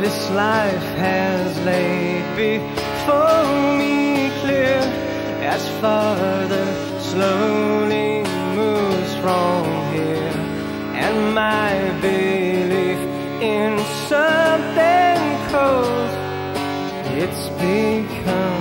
This life has laid before me clear As farther slowly moves from here. And my belief in something cold It's become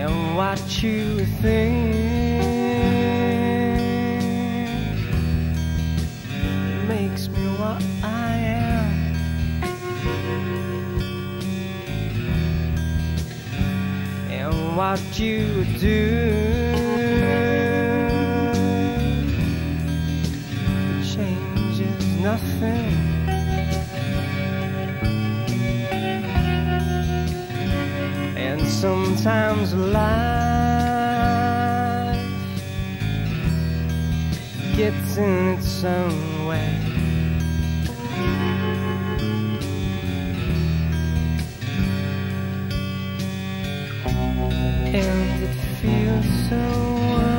And what you think makes me what I am. And what you do. changes nothing sometimes life gets in its own way. And it feels so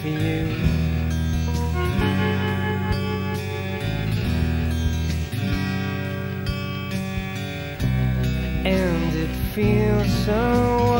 for you. And it feels so